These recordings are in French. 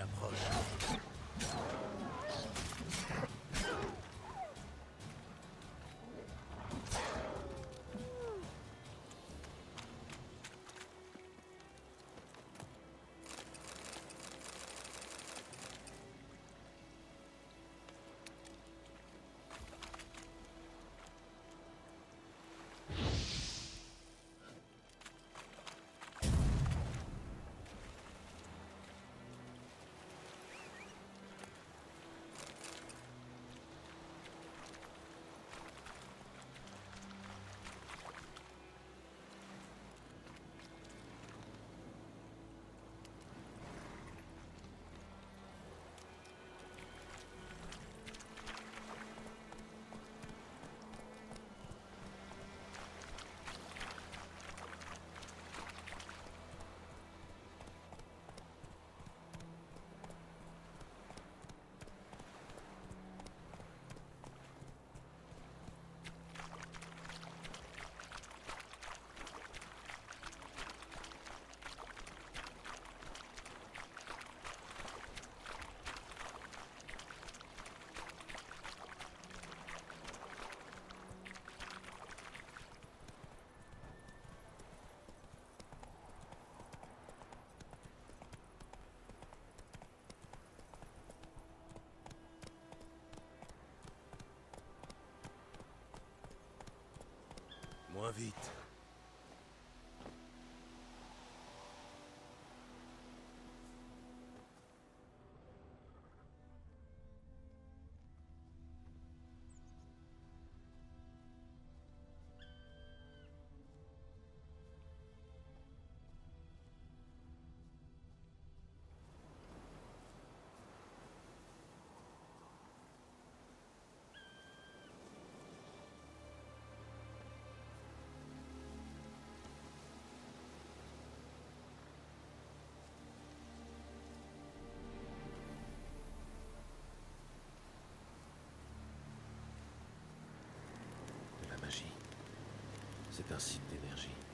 approche. Vite. C'est un site d'énergie.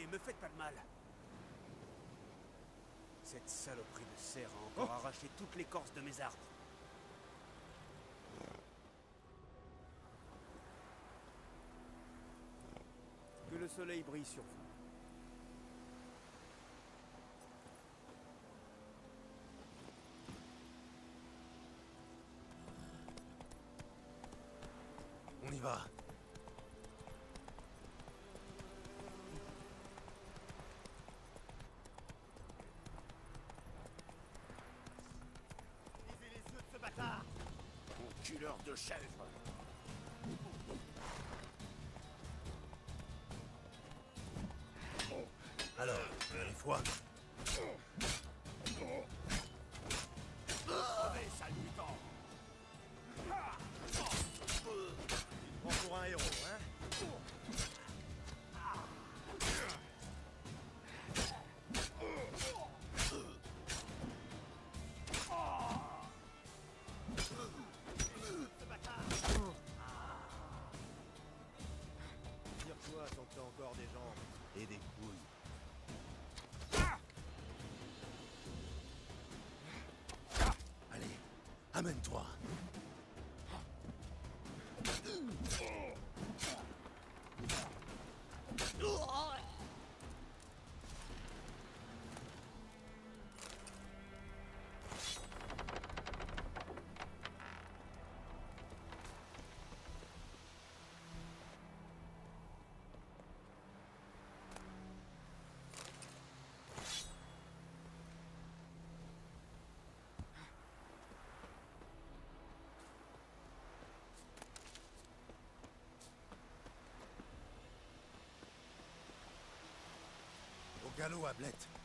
Me faites pas de mal. Cette saloperie de serre a encore arraché toute l'écorce de mes arbres. Que le soleil brille sur vous. De chèvre. Alors, les fois. Crevez, amène-toi. Galop. Fini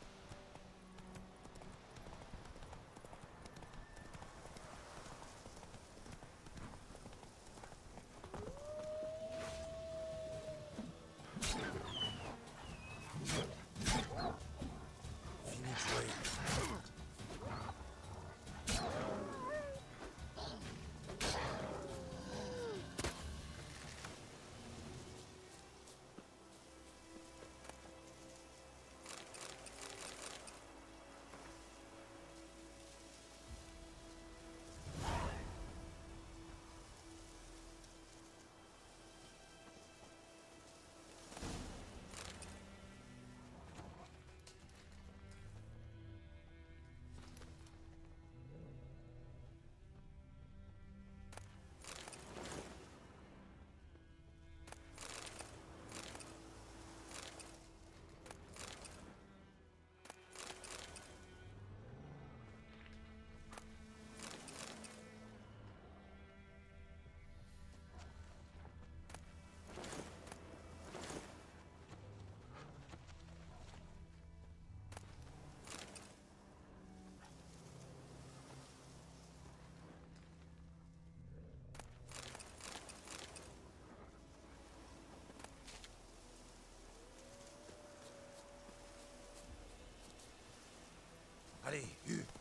Allez, Hugh.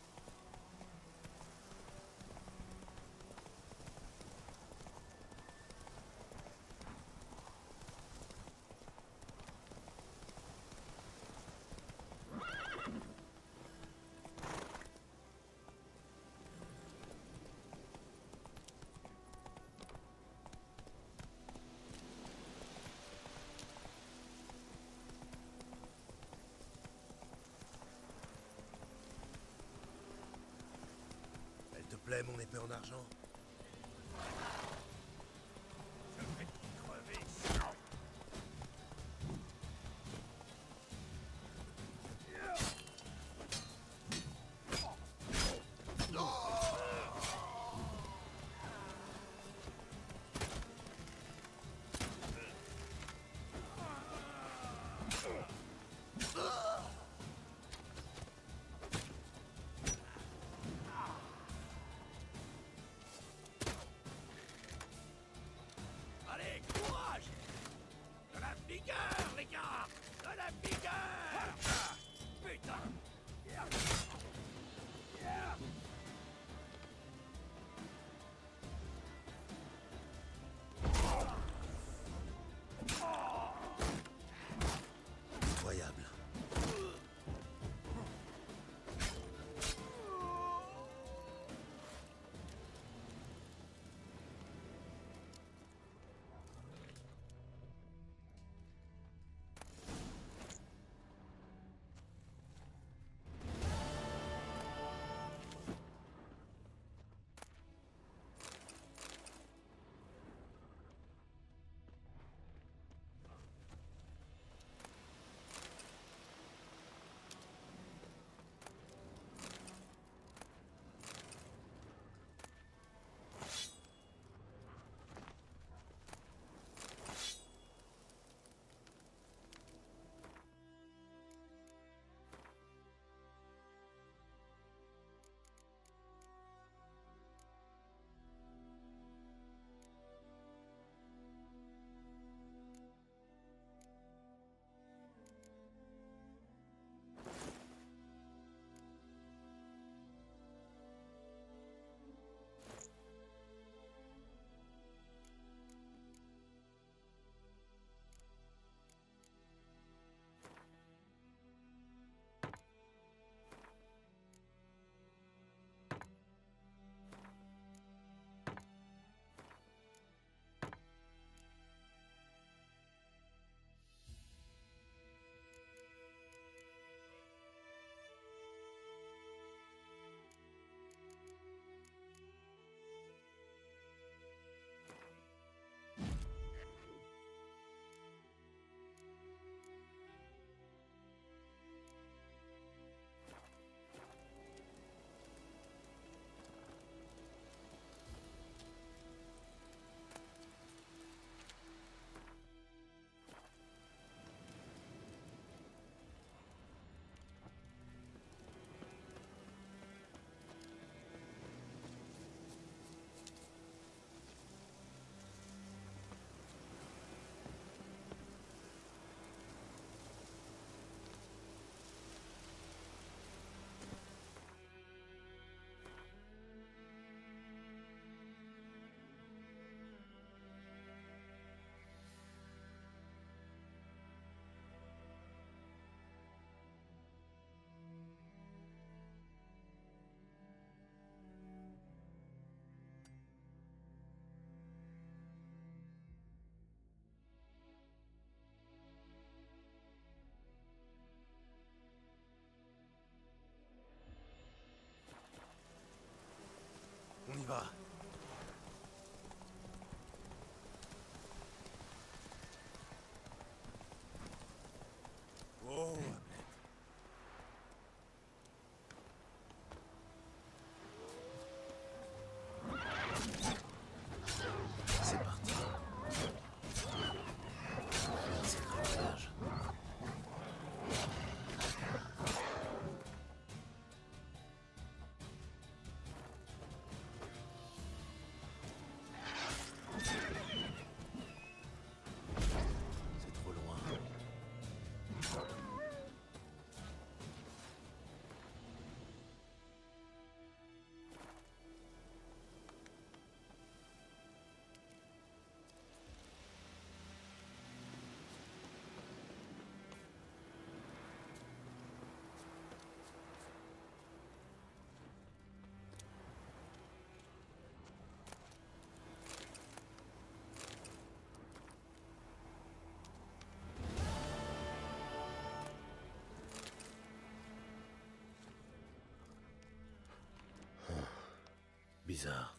Plaît, mon épée en argent bizarre.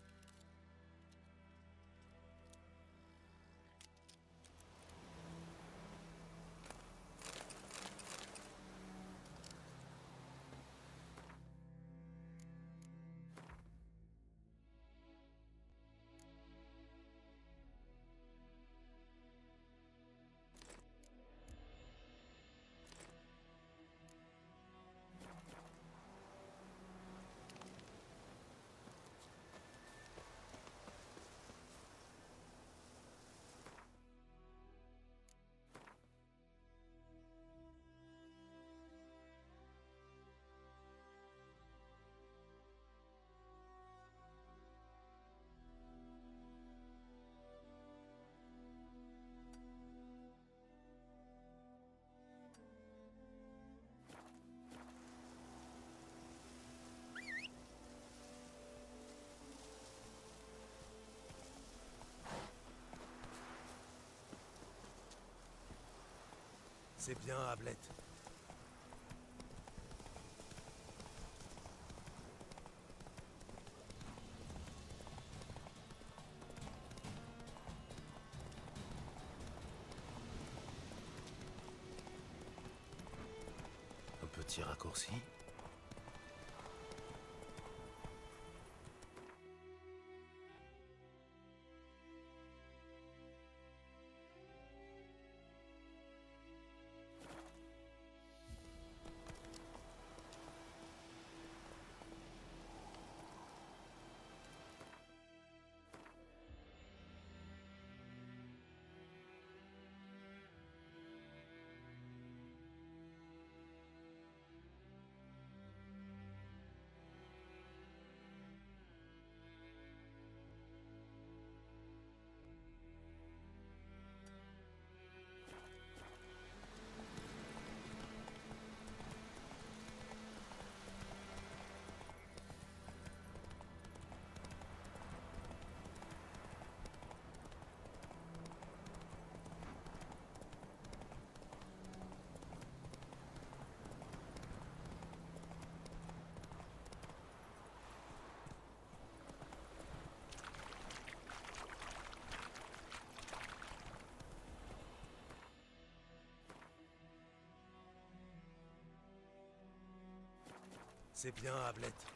C'est bien, Ablette. Un petit raccourci? C'est bien, Ablette.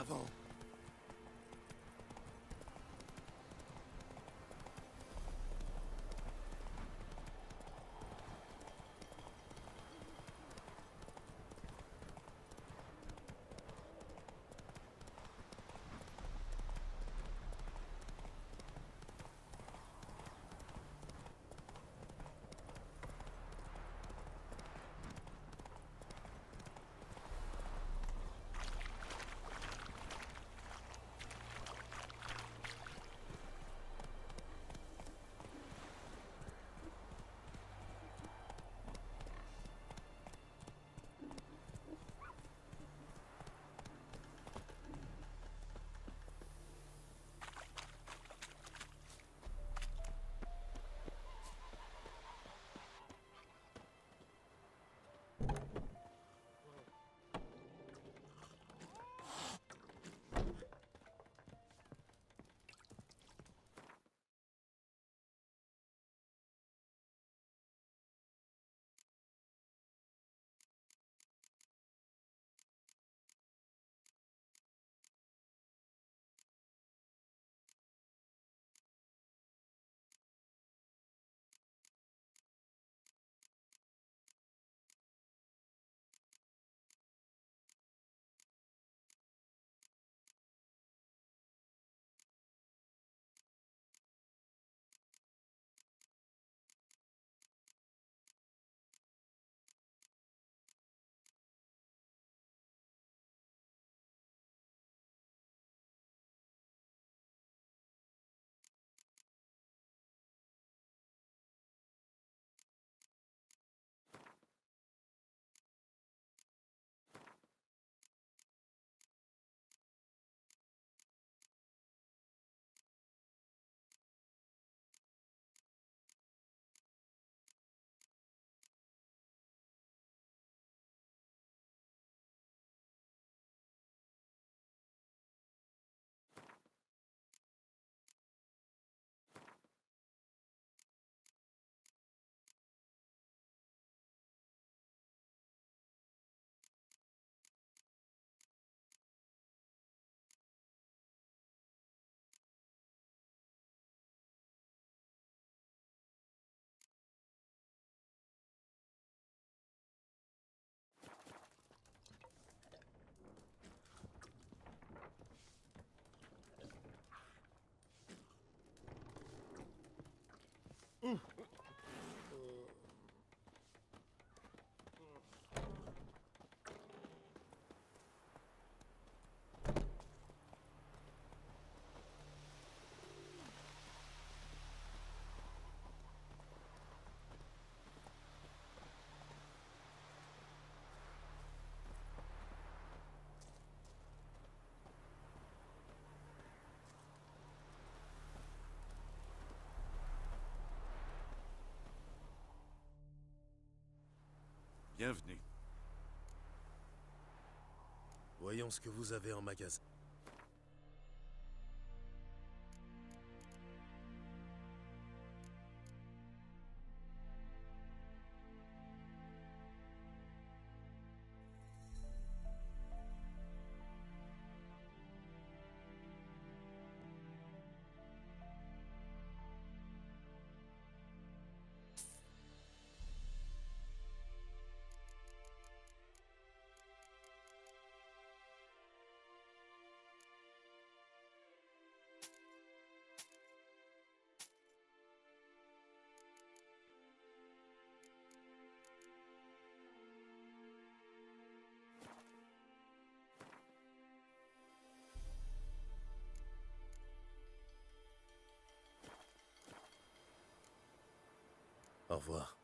l'avant. Ooh. Bienvenue. Voyons ce que vous avez en magasin. Au revoir.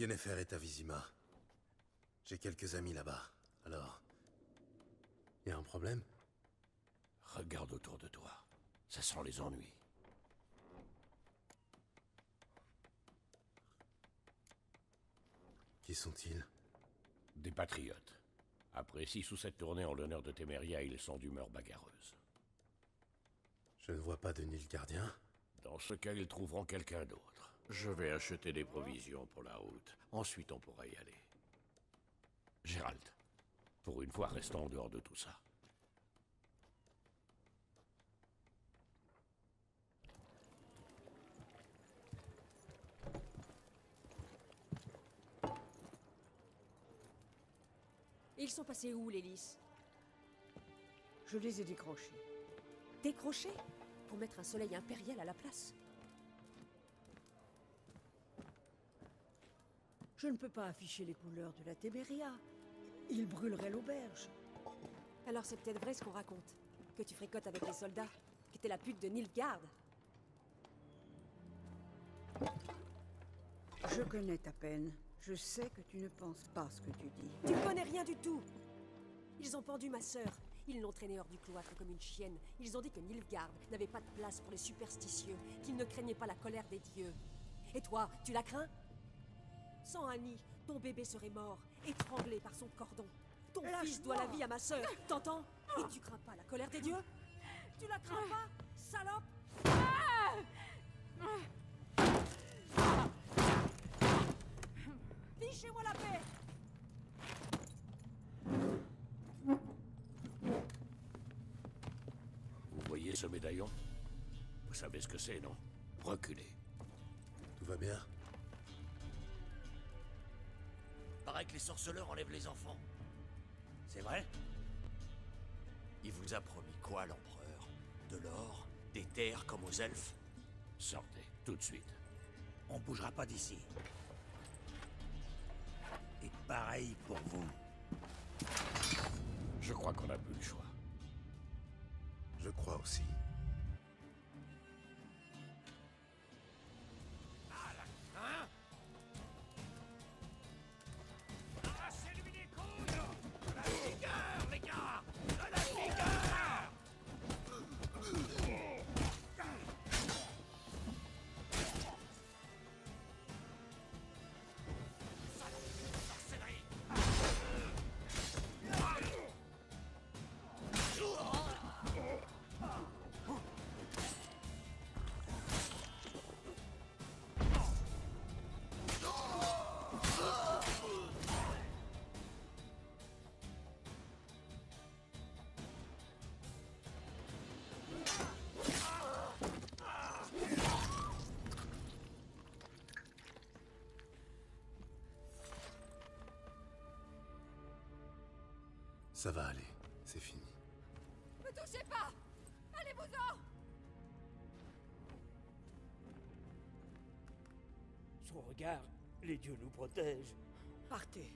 Yennefer est à Vizima. J'ai quelques amis là-bas. Alors... Y a un problème? Regarde autour de toi. Ça sent les ennuis. Qui sont-ils? Des patriotes. Après six ou sept tournées en l'honneur de Téméria, ils sont d'humeur bagarreuse. Je ne vois pas de Nilgardien. Dans ce cas, ils trouveront quelqu'un d'autre. Je vais acheter des provisions pour la route. Ensuite, on pourra y aller. Gérald, pour une fois, restons en dehors de tout ça. Ils sont passés où, les lys? Je les ai décrochés. Décrochés? Pour mettre un soleil impérial à la place? Je ne peux pas afficher les couleurs de la Téméria. Ils brûleraient l'auberge. Alors c'est peut-être vrai ce qu'on raconte. Que tu fricotes avec les soldats. Que t'es la pute de Nilfgaard. Je connais ta peine. Je sais que tu ne penses pas ce que tu dis. Tu connais rien du tout Ils ont pendu ma sœur. Ils l'ont traînée hors du cloître comme une chienne. Ils ont dit que Nilfgaard n'avait pas de place pour les superstitieux, qu'il ne craignait pas la colère des dieux. Et toi, tu la crains? Sans Annie, ton bébé serait mort, étranglé par son cordon. Ton fils doit la vie à ma sœur, t'entends? Et tu crains pas la colère des dieux? Tu la crains pas, salope? Fichez-moi la paix! Vous voyez ce médaillon? Vous savez ce que c'est, non? Reculez. Tout va bien? Que les sorceleurs enlèvent les enfants. C'est vrai? Il vous a promis quoi, l'empereur? De l'or Des terres comme aux elfes? Sortez, tout de suite. On bougera pas d'ici. Et pareil pour vous. Je crois qu'on n'a plus le choix. Je crois aussi. Ça va aller. C'est fini. Ne touchez pas Allez-vous-en Son regard, les dieux nous protègent. Partez.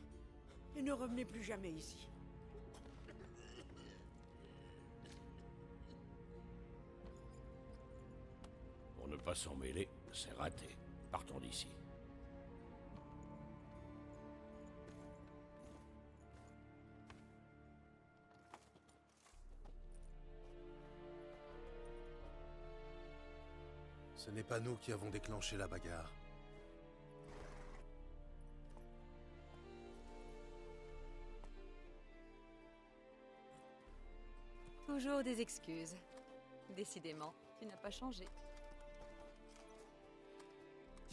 Et ne revenez plus jamais ici. Pour ne pas s'en mêler, c'est raté. Partons d'ici. Ce n'est pas nous qui avons déclenché la bagarre. Toujours des excuses. Décidément, tu n'as pas changé.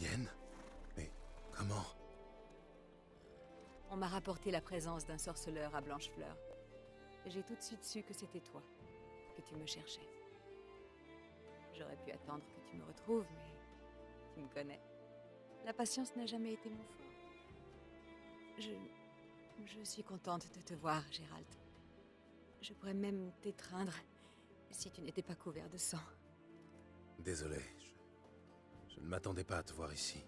Yen Mais comment? On m'a rapporté la présence d'un sorceleur à Blanchefleur. J'ai tout de suite su que c'était toi, que tu me cherchais. J'aurais pu attendre tu me retrouves, mais tu me connais. La patience n'a jamais été mon fort. Je Je suis contente de te voir, Gérald. Je pourrais même t'étreindre si tu n'étais pas couvert de sang. Désolé, je, je ne m'attendais pas à te voir ici.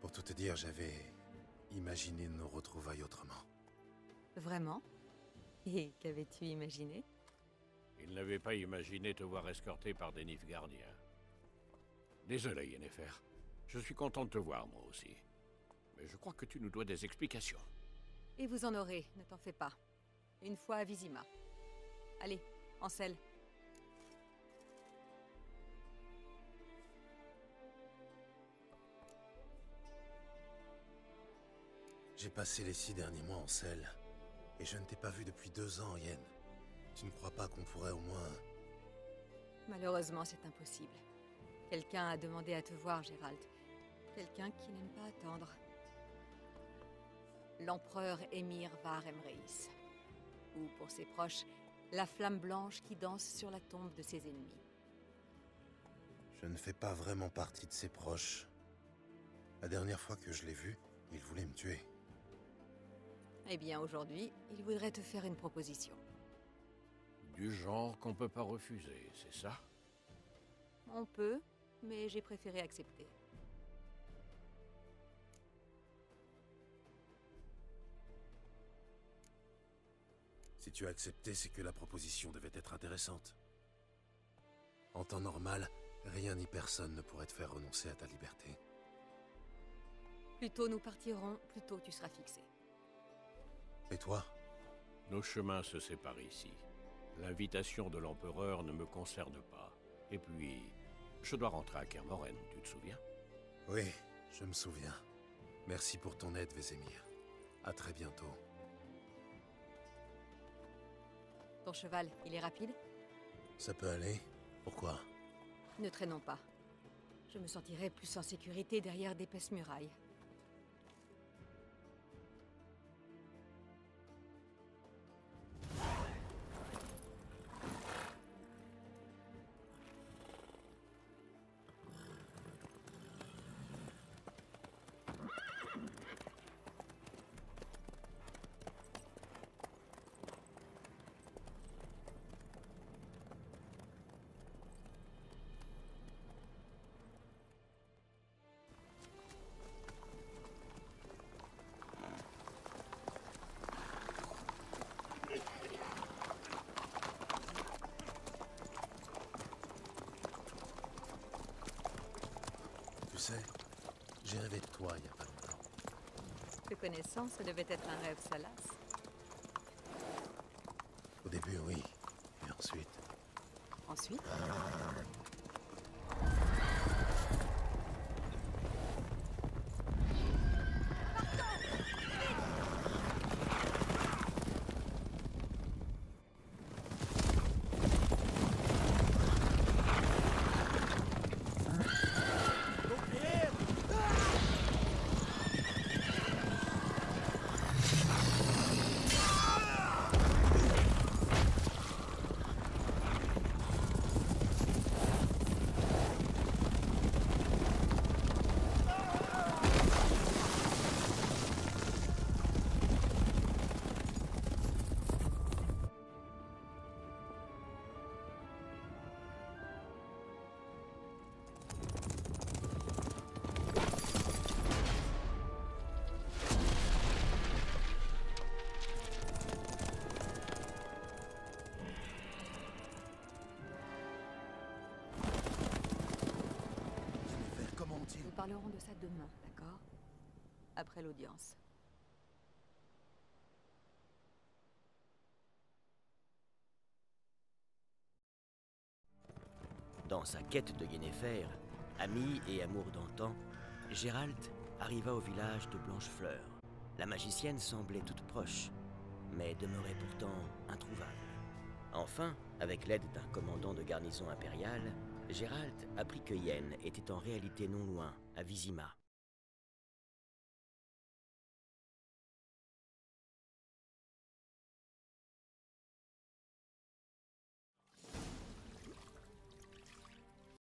Pour tout te dire, j'avais imaginé nos retrouvailles autrement. Vraiment? Et qu'avais-tu imaginé? Il n'avait pas imaginé te voir escorté par des Nilfgaardiens. Désolé, Yennefer. Je suis content de te voir, moi aussi. Mais je crois que tu nous dois des explications. Et vous en aurez, ne t'en fais pas. Une fois à Vizima. Allez, Ansel. J'ai passé les six derniers mois en selle, et je ne t'ai pas vu depuis deux ans, Yen. Tu ne crois pas qu'on pourrait au moins... Malheureusement, c'est impossible. Quelqu'un a demandé à te voir, Gérald. Quelqu'un qui n'aime pas attendre. L'empereur Émir Var Emreis. Ou, pour ses proches, la flamme blanche qui danse sur la tombe de ses ennemis. Je ne fais pas vraiment partie de ses proches. La dernière fois que je l'ai vu, il voulait me tuer. Eh bien, aujourd'hui, il voudrait te faire une proposition. Du genre qu'on peut pas refuser, c'est ça? On peut, mais j'ai préféré accepter. Si tu as accepté, c'est que la proposition devait être intéressante. En temps normal, rien ni personne ne pourrait te faire renoncer à ta liberté. Plus tôt nous partirons, plus tôt tu seras fixé. Et toi? Nos chemins se séparent ici. L'invitation de l'empereur ne me concerne pas. Et puis, je dois rentrer à Kermoren, tu te souviens? Oui, je me souviens. Merci pour ton aide, Vézémir. À très bientôt. Ton cheval, il est rapide? Ça peut aller Pourquoi? Ne traînons pas. Je me sentirai plus en sécurité derrière d'épaisses murailles. Sais, j'ai rêvé de toi il y a pas longtemps. Te connaissant, ça devait être un rêve salace. Au début, oui. Et ensuite... Ensuite? Jennifer, parlerons de ça demain, d'accord? Après l'audience. Dans sa quête de Yennefer, ami et amour d'antan, Gérald arriva au village de Blanchefleur. La magicienne semblait toute proche, mais demeurait pourtant introuvable. Enfin, avec l'aide d'un commandant de garnison impériale, Gérald apprit que Yen était en réalité non loin, à Vizima,